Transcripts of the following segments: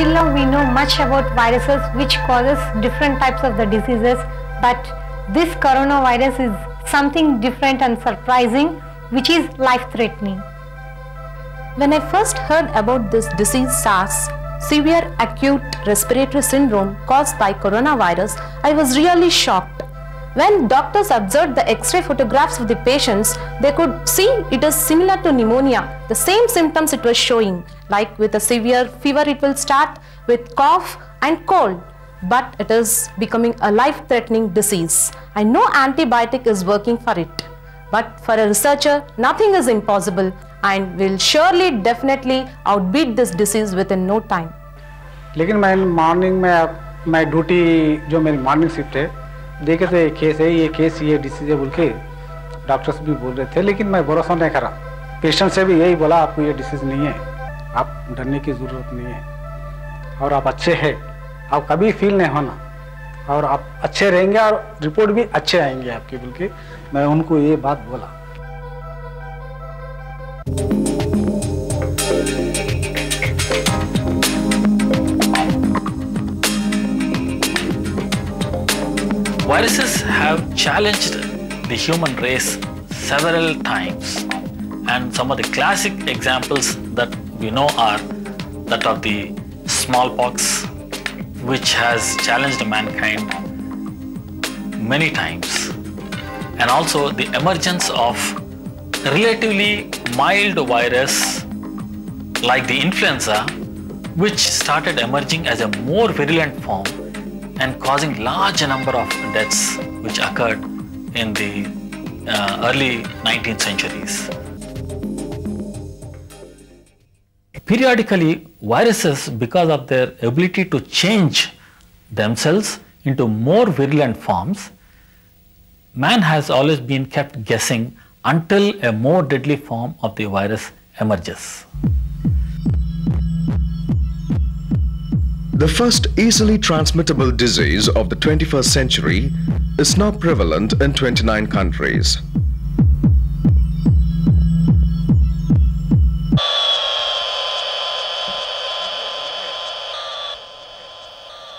till now we know much about viruses which causes different types of the diseases but this coronavirus is something different and surprising which is life threatening. When I first heard about this disease SARS, severe acute respiratory syndrome caused by coronavirus, I was really shocked. When doctors observed the X-ray photographs of the patients, they could see it is similar to pneumonia. The same symptoms it was showing, like with a severe fever it will start, with cough and cold. But it is becoming a life-threatening disease and no antibiotic is working for it. But for a researcher, nothing is impossible and will surely definitely outbeat this disease within no time. लेकिन मैं morning में मैं duty जो मेरी morning shift है देखे थे case है, ये केस ये डिसीज है बोल के डॉक्टर्स भी बोल रहे थे, लेकिन मैं भरोसा नहीं करा। पेशेंट से भी यही बोला, आपको ये डिसीज नहीं है। आप डरने की ज़रूरत नहीं है। और आप अच्छे हैं। आप कभी फील नहीं होना। और आप अच्छे रहेंगे और रिपोर्ट भी अच्छे आएँगे आपके बोल के। मैं उनको ये बात बोला। Viruses have challenged the human race several times, and some of the classic examples that we know are that of the smallpox, which has challenged mankind many times, and also the emergence of relatively mild virus like the influenza, which started emerging as a more virulent form and causing large number of deaths which occurred in the uh, early 19th centuries. Periodically, viruses, because of their ability to change themselves into more virulent forms, man has always been kept guessing until a more deadly form of the virus emerges. The first easily transmittable disease of the 21st century is now prevalent in 29 countries.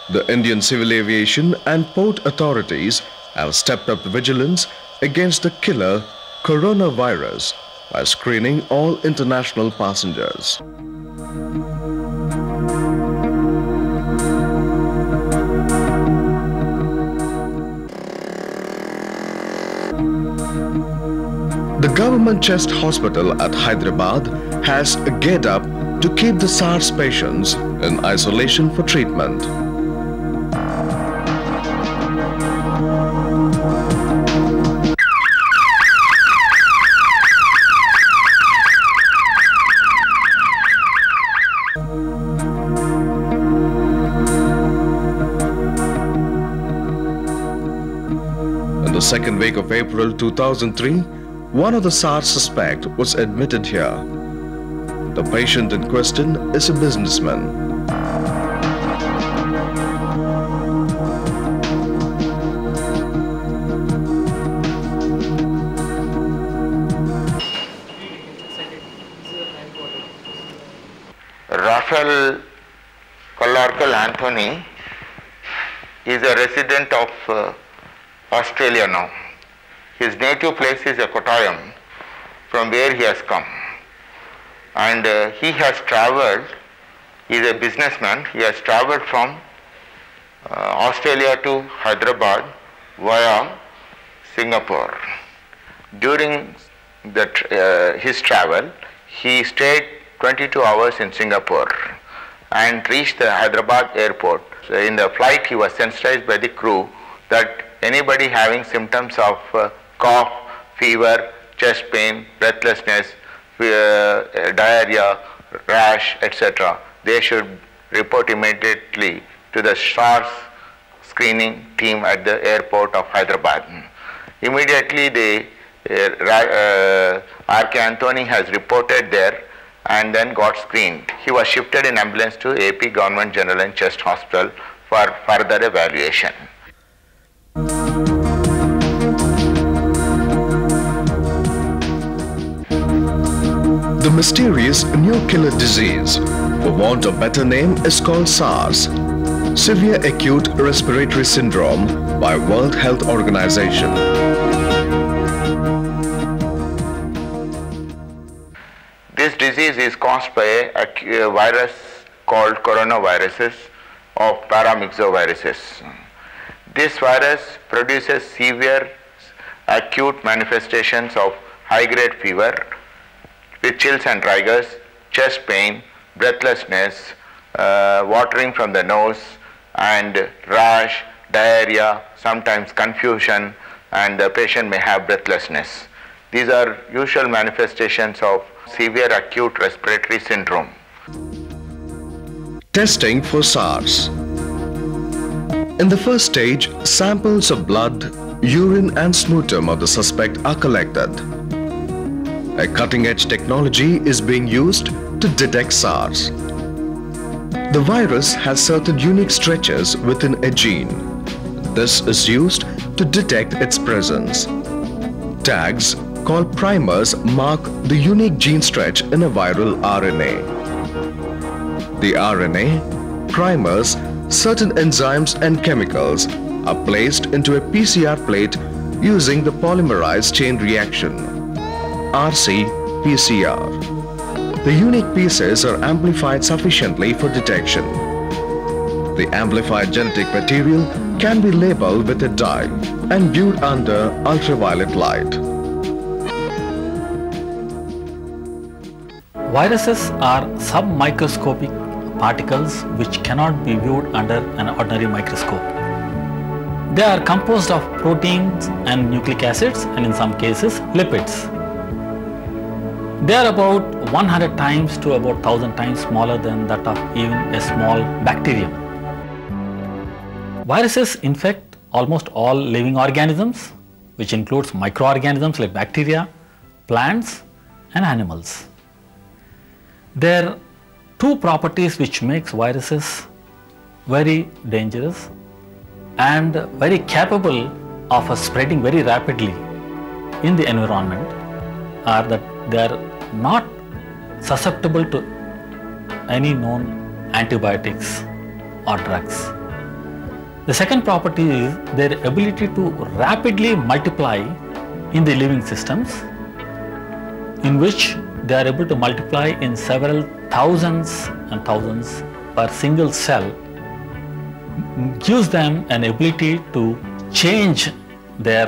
The Indian Civil Aviation and Port authorities have stepped up vigilance against the killer coronavirus by screening all international passengers. Government chest hospital at Hyderabad has geared up to keep the SARS patients in isolation for treatment. Second week of April 2003, one of the SARS suspect was admitted here. The patient in question is a businessman. Raphael Collarcal Anthony is a resident of uh, Australia now. His native place is Kottayam, from where he has come. And uh, he has traveled, he is a businessman, he has traveled from uh, Australia to Hyderabad via Singapore. During uh, his travel, he stayed 22 hours in Singapore and reached the Hyderabad airport. So in the flight, he was sensitized by the crew that anybody having symptoms of uh, cough, fever, chest pain, breathlessness, uh, uh, diarrhea, rash, etc., they should report immediately to the SARS screening team at the airport of Hyderabad. Immediately, the uh, uh, RK Anthony has reported there and then got screened. He was shifted in ambulance to AP Government General and Chest Hospital for further evaluation. The mysterious new killer disease for want of better name, is called SARS, Severe Acute Respiratory Syndrome by World Health Organization. This disease is caused by a, virus called coronaviruses of paramyxoviruses. This virus produces severe acute manifestations of high-grade fever with chills and rigors, chest pain, breathlessness, uh, watering from the nose, and rash, diarrhea, sometimes confusion, and the patient may have breathlessness. These are usual manifestations of severe acute respiratory syndrome. Testing for SARS. In the first stage, samples of blood, urine and sputum of the suspect are collected. A cutting-edge technology is being used to detect SARS. The virus has certain unique stretches within a gene. This is used to detect its presence. Tags called primers mark the unique gene stretch in a viral RNA. The RNA, primers, certain enzymes and chemicals are placed into a PCR plate using the polymerase chain reaction, RT-PCR. The unique pieces are amplified sufficiently for detection. The amplified genetic material can be labeled with a dye and viewed under ultraviolet light. Viruses are submicroscopic particles which cannot be viewed under an ordinary microscope. They are composed of proteins and nucleic acids and in some cases lipids. They are about 100 times to about 1000 times smaller than that of even a small bacterium. Viruses infect almost all living organisms which includes microorganisms like bacteria, plants and animals. There are two properties which makes viruses very dangerous and very capable of spreading very rapidly in the environment are that they are not susceptible to any known antibiotics or drugs. The second property is their ability to rapidly multiply in the living systems in which they are able to multiply in several thousands and thousands per single cell gives them an ability to change their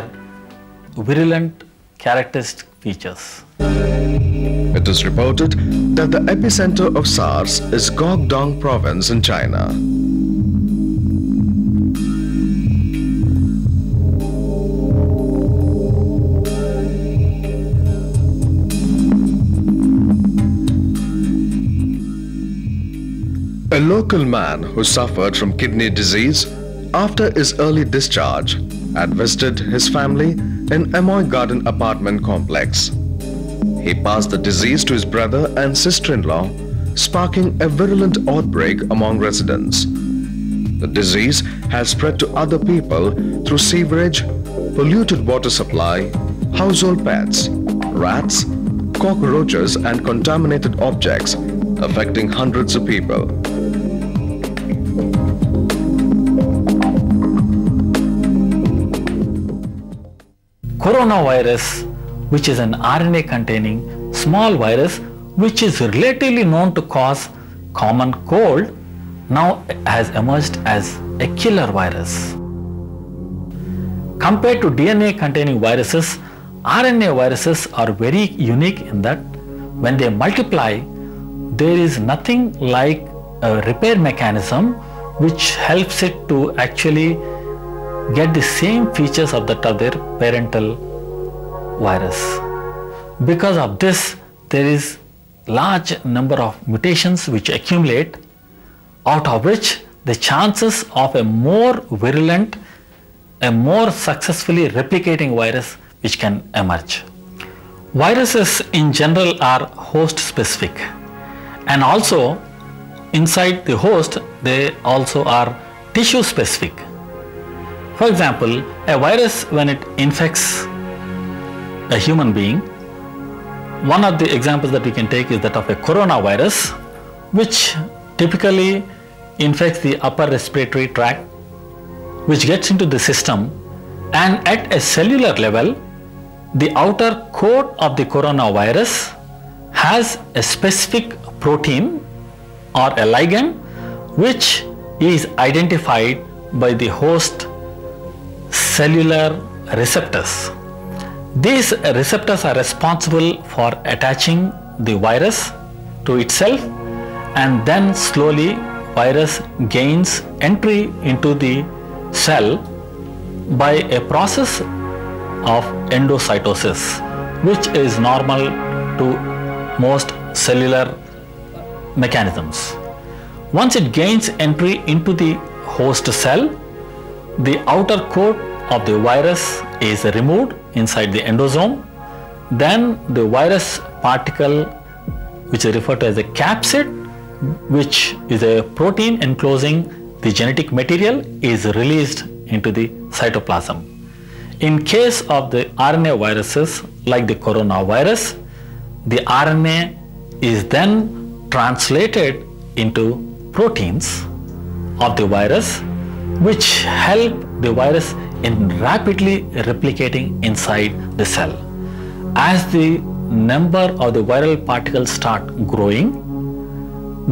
virulent characteristic features. It is reported that the epicenter of SARS is Guangdong province in China. A local man who suffered from kidney disease after his early discharge had visited his family in Amoy Garden apartment complex. He passed the disease to his brother and sister-in-law, sparking a virulent outbreak among residents. The disease has spread to other people through sewerage, polluted water supply, household pets, rats, cockroaches and contaminated objects, affecting hundreds of people. Coronavirus, which is an RNA containing small virus which is relatively known to cause common cold, now has emerged as a killer virus. Compared to DNA containing viruses, RNA viruses are very unique in that when they multiply, there is nothing like a repair mechanism which helps it to actually get the same features of that of their parental virus. Because of this, there is large number of mutations which accumulate out of which the chances of a more virulent, a more successfully replicating virus which can emerge. Viruses in general are host specific and also inside the host they also are tissue specific. For example, a virus when it infects a human being, one of the examples that we can take is that of a coronavirus, which typically infects the upper respiratory tract, which gets into the system, and at a cellular level, the outer coat of the coronavirus has a specific protein or a ligand which is identified by the host cellular receptors. These receptors are responsible for attaching the virus to itself and then slowly virus gains entry into the cell by a process of endocytosis which is normal to most cellular mechanisms. Once it gains entry into the host cell, the outer coat of the virus is removed inside the endosome. Then the virus particle, which is referred to as a capsid, which is a protein enclosing the genetic material, is released into the cytoplasm. In case of the RNA viruses like the coronavirus, the RNA is then translated into proteins of the virus which help the virus in rapidly replicating inside the cell. As the number of the viral particles start growing,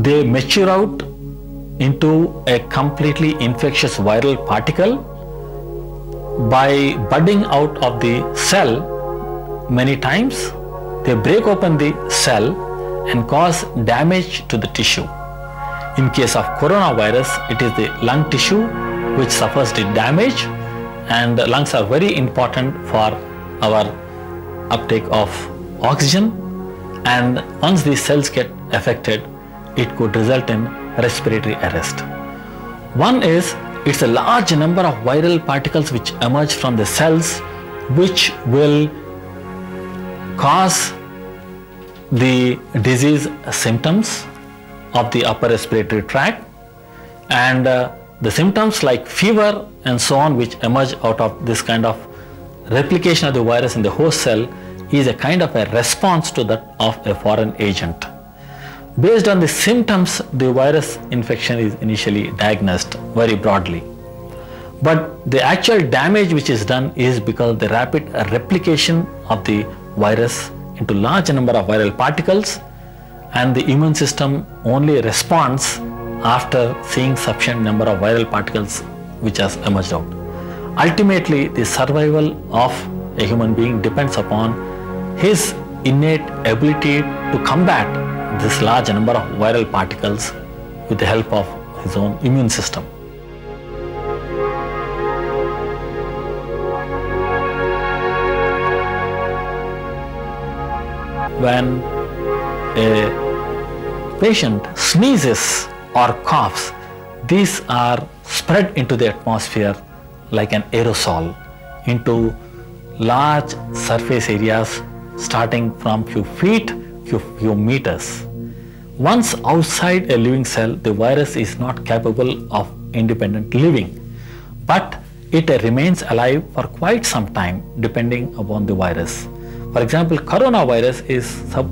they mature out into a completely infectious viral particle. By budding out of the cell many times they break open the cell and cause damage to the tissue. In case of coronavirus it is the lung tissue which suffers the damage and lungs are very important for our uptake of oxygen and once these cells get affected it could result in respiratory arrest. One is it's a large number of viral particles which emerge from the cells which will cause the disease symptoms of the upper respiratory tract and uh, the symptoms like fever and so on which emerge out of this kind of replication of the virus in the host cell is a kind of a response to that of a foreign agent. Based on the symptoms, the virus infection is initially diagnosed very broadly. But the actual damage which is done is because of the rapid replication of the virus into large number of viral particles and the immune system only responds after seeing sufficient number of viral particles which has emerged out. Ultimately, the survival of a human being depends upon his innate ability to combat this large number of viral particles with the help of his own immune system. When a patient sneezes or coughs, these are spread into the atmosphere like an aerosol into large surface areas starting from few feet to few meters. Once outside a living cell, the virus is not capable of independent living, but it remains alive for quite some time depending upon the virus. For example, coronavirus is,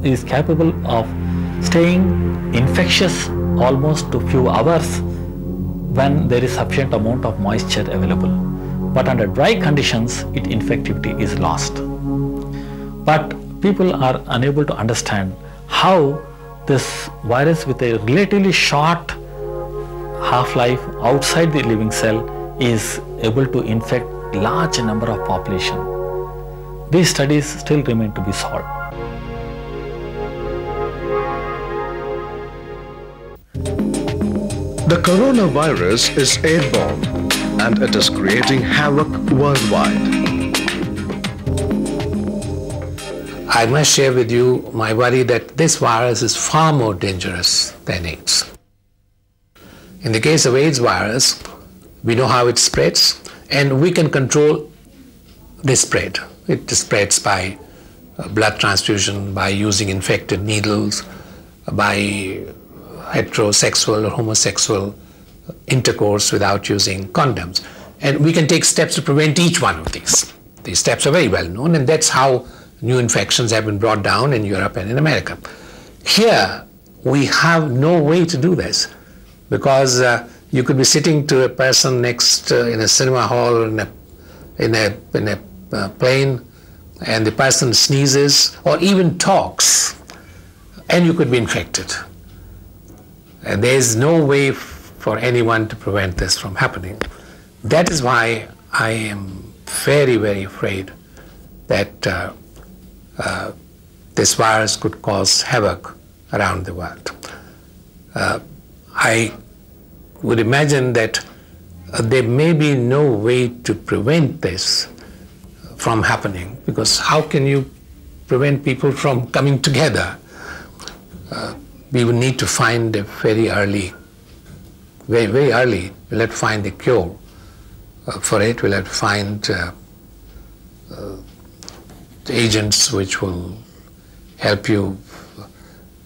is capable of staying infectious almost to few hours when there is sufficient amount of moisture available. But under dry conditions, its infectivity is lost. But people are unable to understand how this virus with a relatively short half-life outside the living cell is able to infect large number of population. These studies still remain to be solved. The coronavirus is airborne and it is creating havoc worldwide. I must share with you my worry that this virus is far more dangerous than AIDS. In the case of AIDS virus, we know how it spreads and we can control the spread. It spreads by uh, blood transfusion, by using infected needles, by heterosexual or homosexual intercourse without using condoms. And we can take steps to prevent each one of these. These steps are very well known, and that's how new infections have been brought down in Europe and in America. Here, we have no way to do this because uh, you could be sitting to a person next uh, in a cinema hall in a in a in a uh, plane and the person sneezes or even talks and you could be infected and there is no way for anyone to prevent this from happening that is why i am very very afraid that uh, uh, this virus could cause havoc around the world. Uh, I would imagine that uh, there may be no way to prevent this from happening because how can you prevent people from coming together? We would need to find a very early, very, very early, we'll have to find a cure uh, for it, we'll have to find uh, uh, agents which will help you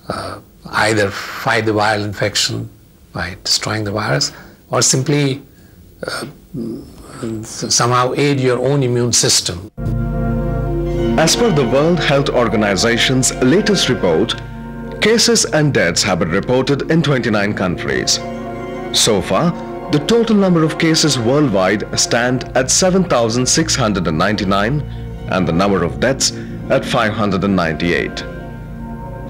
uh, either fight the viral infection by destroying the virus or simply uh, somehow aid your own immune system. As per the World Health Organization's latest report, cases and deaths have been reported in 29 countries. So far, the total number of cases worldwide stand at 7,699 and the number of deaths at 598.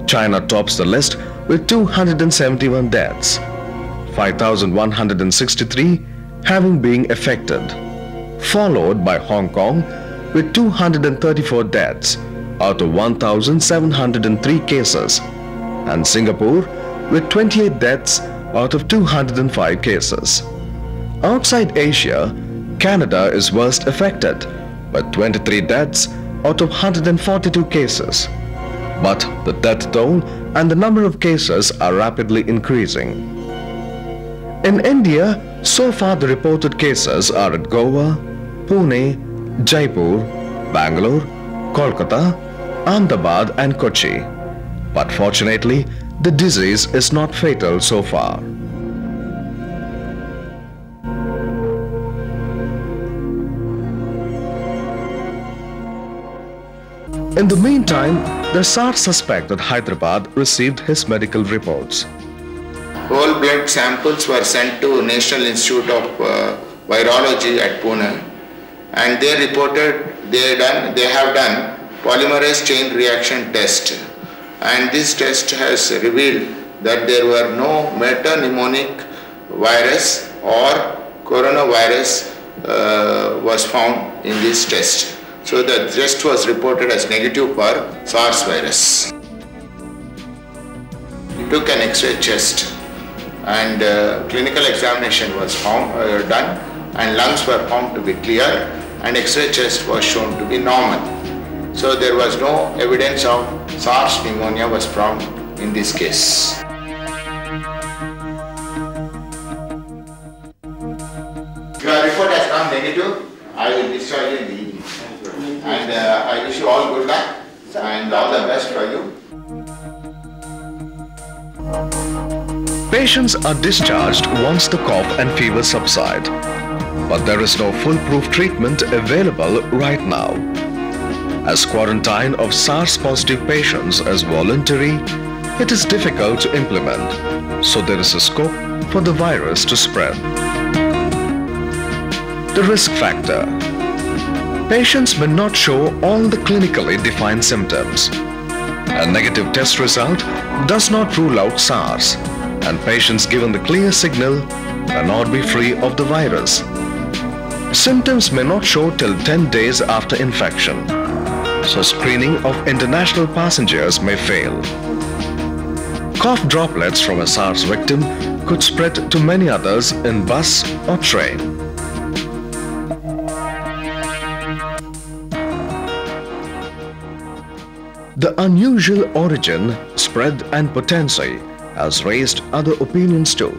China tops the list with 271 deaths, 5,163 having been affected, followed by Hong Kong with 234 deaths out of 1,703 cases and Singapore with 28 deaths out of 205 cases. Outside Asia, Canada is worst affected with 23 deaths out of 142 cases. But the death toll and the number of cases are rapidly increasing. In India, so far the reported cases are at Goa, Pune, Jaipur, Bangalore, Kolkata, Ahmedabad and Kochi. But fortunately, the disease is not fatal so far. In the meantime, the SARS suspect at Hyderabad received his medical reports. Whole blood samples were sent to National Institute of uh, Virology at Pune and they reported they, done, they have done polymerase chain reaction test and this test has revealed that there were no metapneumotic virus or coronavirus uh, was found in this test. So the test was reported as negative for SARS virus. We took an X-ray chest and uh, clinical examination was found, uh, done and lungs were found to be clear and X-ray chest was shown to be normal. So there was no evidence of SARS pneumonia was found in this case. Your report has come negative. I will discharge you in the evening. And uh, I wish you all good luck and all the best for you. Patients are discharged once the cough and fever subside. But there is no foolproof treatment available right now. As quarantine of SARS positive patients is voluntary, it is difficult to implement, so there is a scope for the virus to spread. The risk factor. Patients may not show all the clinically defined symptoms. A negative test result does not rule out SARS and patients given the clear signal may not be free of the virus. Symptoms may not show till 10 days after infection, so screening of international passengers may fail. Cough droplets from a SARS victim could spread to many others in bus or train. The unusual origin, spread and potency has raised other opinions too.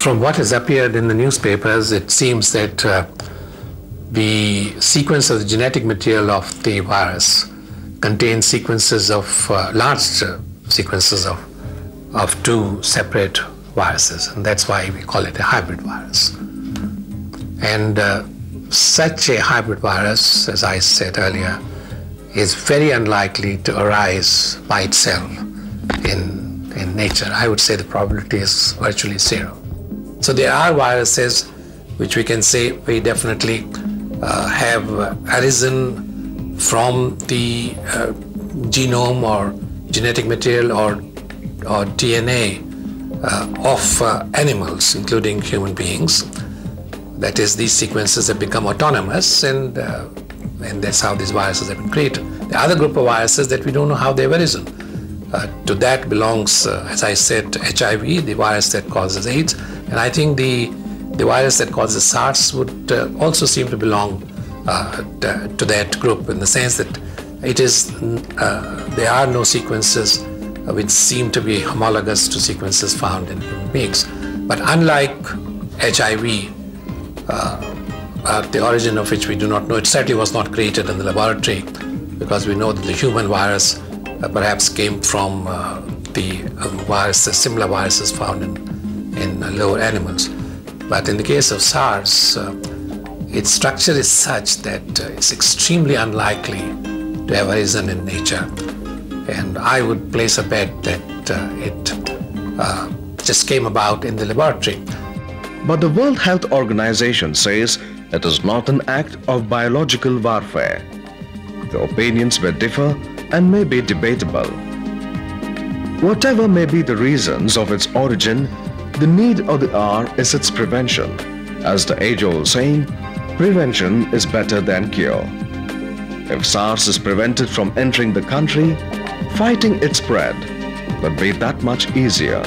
From what has appeared in the newspapers, it seems that uh, the sequence of the genetic material of the virus contains sequences of uh, large sequences of, of two separate viruses, and that's why we call it a hybrid virus. And uh, such a hybrid virus, as I said earlier, is very unlikely to arise by itself in, in nature. I would say the probability is virtually zero. So there are viruses which we can say we definitely have arisen from the uh, genome or genetic material or, or DNA uh, of uh, animals, including human beings. That is, these sequences have become autonomous and, uh, and that's how these viruses have been created. The other group of viruses that we don't know how they've arisen. Uh, to that belongs, uh, as I said, HIV, the virus that causes AIDS, and I think the the virus that causes SARS would uh, also seem to belong uh, to that group in the sense that it is uh, there are no sequences which seem to be homologous to sequences found in human beings. But unlike HIV, uh, the origin of which we do not know, it certainly was not created in the laboratory because we know that the human virus perhaps came from the viruses, similar viruses found in, in lower animals. But in the case of SARS, uh, its structure is such that uh, it's extremely unlikely to have arisen in nature. And I would place a bet that uh, it uh, just came about in the laboratory. But the World Health Organization says it is not an act of biological warfare. The opinions may differ and may be debatable. Whatever may be the reasons of its origin, the need of the hour is its prevention. As the age-old saying, prevention is better than cure. If SARS is prevented from entering the country, fighting its spread would be that much easier.